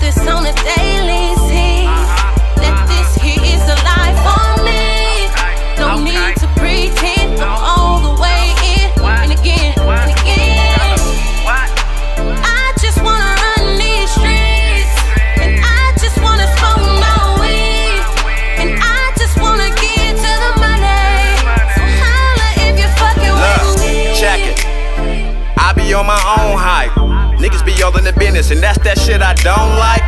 this on a daily. Niggas be all in the business, and that's that shit I don't like.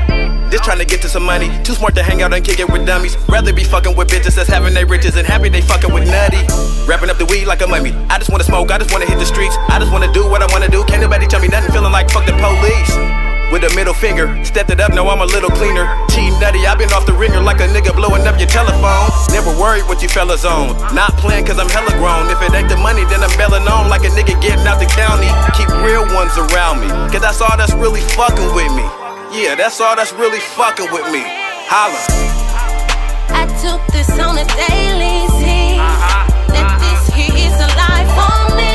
Just trying to get to some money. Too smart to hang out and kick it with dummies. Rather be fucking with bitches that's having their riches and happy they fucking with nutty. Wrapping up the weed like a mummy. I just wanna smoke, I just wanna hit the streets. I just wanna do what I wanna do. Can't nobody tell me nothing, feeling like fuck the police. With a middle finger, stepped it up, no, I'm a little cleaner. T nutty, i been off the ringer like a nigga blowing up your telephone. Never worried what you fellas on. Not playing cause I'm hella grown. If it ain't the money, then I'm belling on like a nigga getting out the county. Keep real ones around me, cause that's all that's really fucking with me. Yeah, that's all that's really fucking with me. Holla. I took this on a daily. See, uh-huh. that this here is a life for me.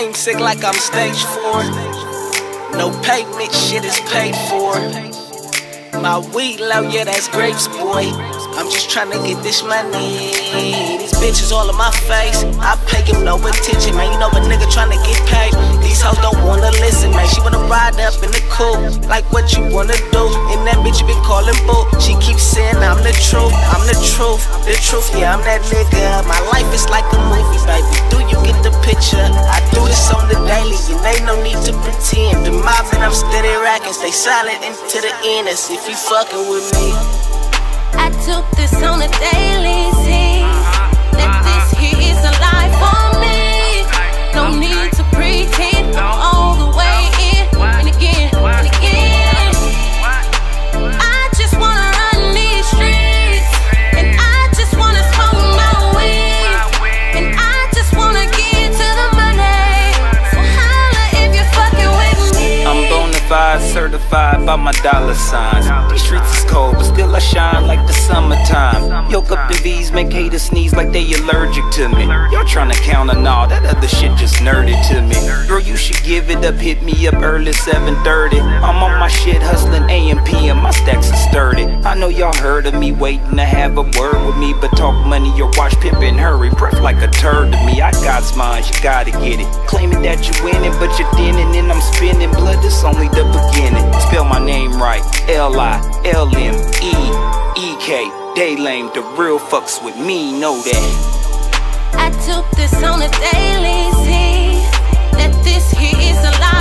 Game sick like I'm stage four. No payment, shit is paid for. My weed low, yeah, that's grapes, boy. I'm just tryna get this money. These bitches all in my face. I pay them no attention, man. You know a nigga tryna get paid. These hoes don't wanna listen, up in the coupe, like what you wanna do. And that bitch you been calling boo. She keeps saying I'm the truth, I'm the truth, the truth. Yeah, I'm that nigga. My life is like a movie, baby. Do you get the picture? I do this on the daily, and ain't no need to pretend. The mob and I'm steady racking, stay silent into the end. If you fucking with me. I took this on a daily. Certified by my dollar signs. These streets is cold, but still I shine like the summertime. Yoke V's, make haters sneeze like they allergic to me. Y'all tryna count on all that other shit just nerded to me. Girl, you should give it up, hit me up early 7:30. I'm on my shit hustling AM and my stacks are sturdy. I know y'all heard of me waiting to have a word with me, but talk money or watch pimpin' hurry. Breath like a turd to me. I got mine, you gotta get it. Claiming that you winning, but you're thinning and I'm spinning blood. It's only the beginning. Spell my name right. L I L M E E K. They lame, the real fucks with me, know that. I took this on a daily. See that this here is a life